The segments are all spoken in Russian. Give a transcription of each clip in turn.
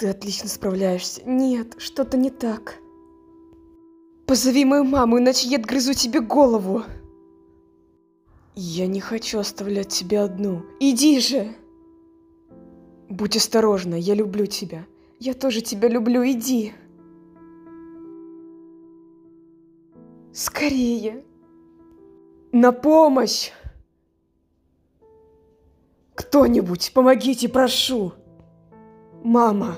Ты отлично справляешься. Нет, что-то не так. Позови мою маму, иначе я отгрызу тебе голову. Я не хочу оставлять тебя одну. Иди же! Будь осторожна, я люблю тебя. Я тоже тебя люблю, иди. Скорее. На помощь! Кто-нибудь, помогите, прошу! Мама!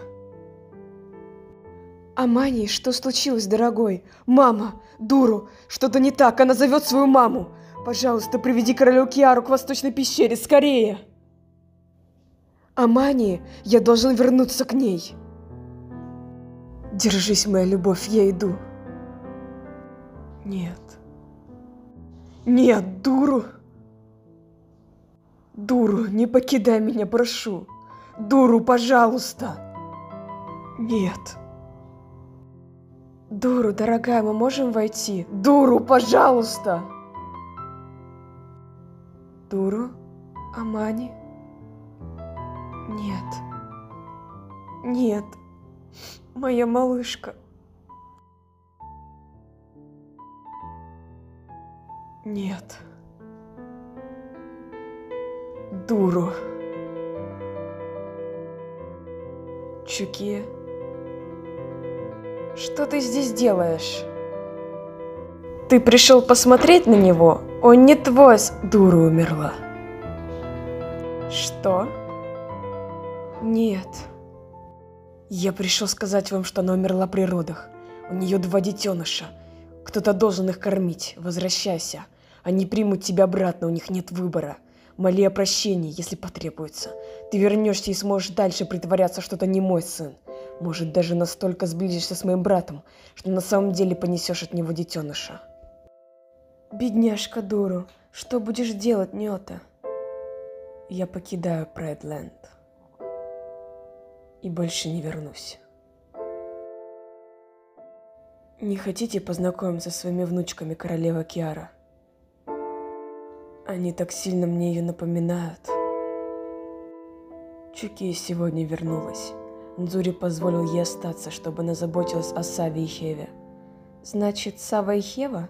Амани, что случилось, дорогой? Мама! Дуру! Что-то не так, она зовет свою маму! Пожалуйста, приведи королю Киару к восточной пещере, скорее! Амани, я должен вернуться к ней. Держись, моя любовь, я иду. Нет. Нет, дуру. Дуру, не покидай меня, прошу. Дуру, пожалуйста. Нет. Дуру, дорогая, мы можем войти? Дуру, пожалуйста. Дуру? Амани? Нет. Нет. Моя малышка. Нет. Дуру. Чуки. Что ты здесь делаешь? Ты пришел посмотреть на него? Он не твой, дура умерла. Что? Нет. Я пришел сказать вам, что она умерла при родах. У нее два детеныша. Кто-то должен их кормить. Возвращайся. Они примут тебя обратно, у них нет выбора. Моли о прощении, если потребуется. Ты вернешься и сможешь дальше притворяться, что это не мой сын. Может, даже настолько сблизишься с моим братом, что на самом деле понесешь от него детеныша. Бедняжка Дуру, что будешь делать, Нёта? Я покидаю Прайдленд. И больше не вернусь. Не хотите познакомиться со своими внучками королева Киара? Они так сильно мне ее напоминают. Чуки сегодня вернулась. Нзури позволил ей остаться, чтобы она заботилась о Саве и Хеве. Значит, Сава и Хева?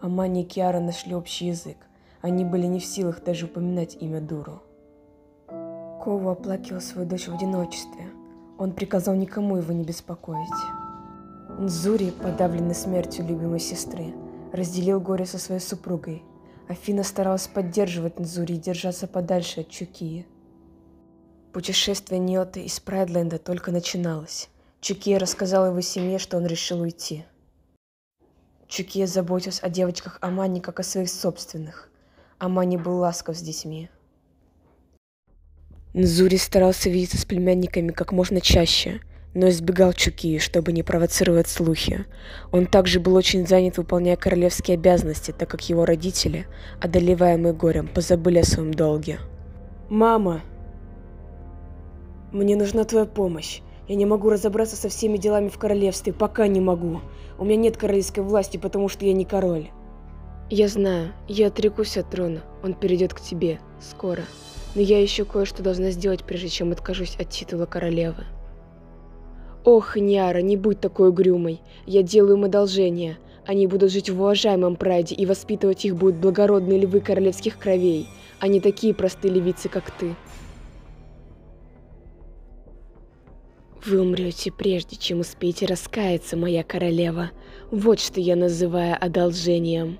Амани и Киара нашли общий язык. Они были не в силах даже упоминать имя Дуру. Кову оплакивал свою дочь в одиночестве. Он приказал никому его не беспокоить. Нзури, подавленный смертью любимой сестры, разделил горе со своей супругой – Афина старалась поддерживать Нзури и держаться подальше от Чукии. Путешествие Ниоты из Прайдленда только начиналось. Чукия рассказал его семье, что он решил уйти. Чукия заботился о девочках Амани как о своих собственных. Амани был ласков с детьми. Нзури старался видеться с племянниками как можно чаще – но избегал Чуки, чтобы не провоцировать слухи. Он также был очень занят, выполняя королевские обязанности, так как его родители, одолеваемые горем, позабыли о своем долге. «Мама! Мне нужна твоя помощь. Я не могу разобраться со всеми делами в королевстве, пока не могу. У меня нет королевской власти, потому что я не король». «Я знаю, я отрекусь от трона, он перейдет к тебе, скоро. Но я еще кое-что должна сделать, прежде чем откажусь от титула королевы». Ох, Няра, не будь такой угрюмой. Я делаю им одолжение. Они будут жить в уважаемом прайде, и воспитывать их будут благородные львы королевских кровей, а не такие простые львицы, как ты. Вы умрете прежде, чем успеете раскаяться, моя королева. Вот что я называю одолжением.